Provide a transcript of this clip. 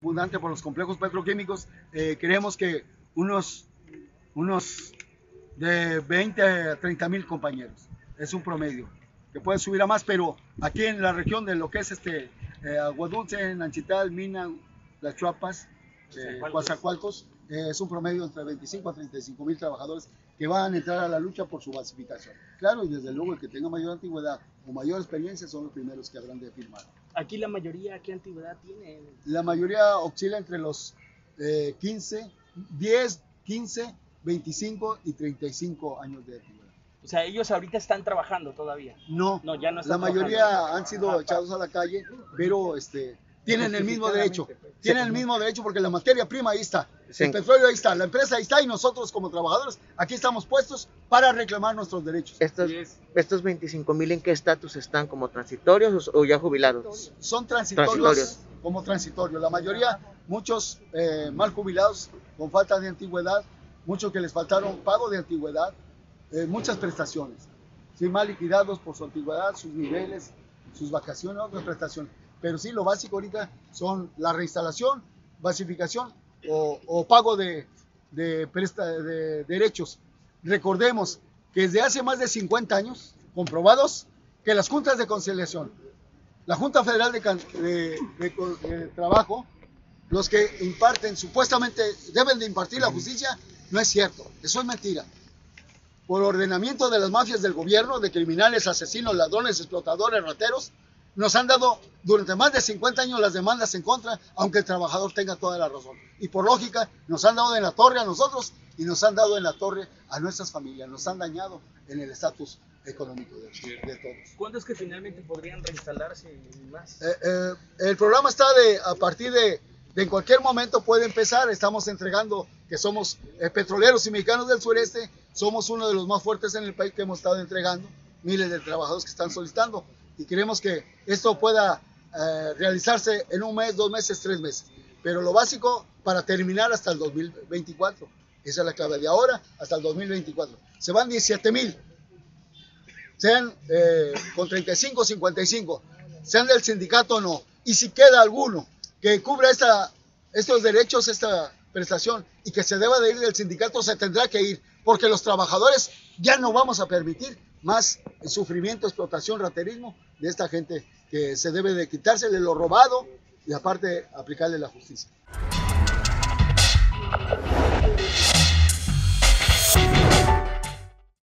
abundante por los complejos petroquímicos. Eh, creemos que unos, unos de 20 a 30 mil compañeros. Es un promedio que puede subir a más, pero aquí en la región de lo que es este eh, Aguadulce, Nanchital, Mina, Las Chuapas, eh, Coatzacoalcos, eh, es un promedio entre 25 a 35 mil trabajadores que van a entrar a la lucha por su basificación. Claro, y desde luego el que tenga mayor antigüedad o mayor experiencia son los primeros que habrán de firmar. Aquí la mayoría, ¿qué antigüedad tiene? La mayoría oscila entre los 15, 10, 15, 25 y 35 años de antigüedad. O sea, ellos ahorita están trabajando todavía. No, No, ya no la mayoría trabajando. han sido echados a la calle, pero este, tienen el mismo derecho. Tienen el mismo derecho porque la materia prima ahí está, Sí. el petróleo ahí está, la empresa ahí está y nosotros como trabajadores aquí estamos puestos para reclamar nuestros derechos. Estos, Así es. estos 25 mil, ¿en qué estatus están? ¿Como transitorios o, o ya jubilados? Son transitorios, Transitorios. como transitorios. La mayoría, muchos eh, mal jubilados con falta de antigüedad, muchos que les faltaron pago de antigüedad, eh, muchas prestaciones. Sí, mal liquidados por su antigüedad, sus niveles, sus vacaciones, otras prestaciones. Pero sí, lo básico ahorita son la reinstalación, basificación o, pago de, de, presta- de derechos. Recordemos que desde hace más de 50 años, comprobados, que las juntas de conciliación, la Junta Federal de, de- de Trabajo, los que imparten, supuestamente deben de impartir la justicia, no es cierto, eso es mentira. Por ordenamiento de las mafias del gobierno, de criminales, asesinos, ladrones, explotadores, rateros, nos han dado durante más de 50 años las demandas en contra, aunque el trabajador tenga toda la razón. Y por lógica, nos han dado en la torre a nosotros y nos han dado en la torre a nuestras familias, nos han dañado en el estatus económico de, de todos. ¿Cuándo es que finalmente podrían reinstalarse más? Eh, eh, el programa está de a partir de, de en cualquier momento puede empezar. Estamos entregando que somos eh, petroleros y mexicanos del sureste. Somos uno de los más fuertes en el país que hemos estado entregando. Miles de trabajadores que están solicitando. Y queremos que esto pueda eh, realizarse en un mes, dos meses, tres meses. Pero lo básico para terminar hasta el 2024. Esa es la clave. De ahora hasta el 2024. Se van 17 mil sean eh, con 35 55, sean del sindicato o no, y si queda alguno que cubra esta, estos derechos, esta prestación, y que se deba de ir del sindicato, se tendrá que ir, porque los trabajadores ya no vamos a permitir más sufrimiento, explotación, raterismo de esta gente que se debe de quitársele lo robado y aparte aplicarle la justicia.